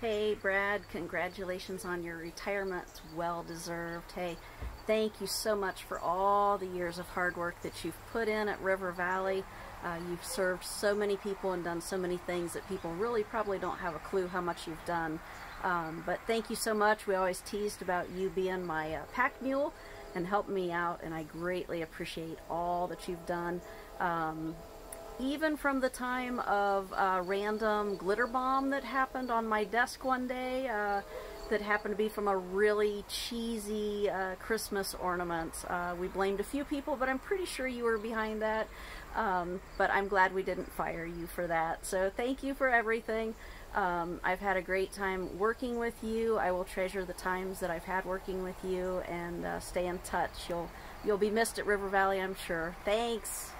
Hey, Brad, congratulations on your retirement. It's well deserved. Hey, thank you so much for all the years of hard work that you've put in at River Valley. Uh, you've served so many people and done so many things that people really probably don't have a clue how much you've done. Um, but thank you so much. We always teased about you being my uh, pack mule and helping me out, and I greatly appreciate all that you've done. Um, even from the time of a random glitter bomb that happened on my desk one day uh, that happened to be from a really cheesy uh, Christmas ornament. Uh, we blamed a few people, but I'm pretty sure you were behind that. Um, but I'm glad we didn't fire you for that. So thank you for everything. Um, I've had a great time working with you. I will treasure the times that I've had working with you and uh, stay in touch. You'll you'll be missed at River Valley, I'm sure. Thanks.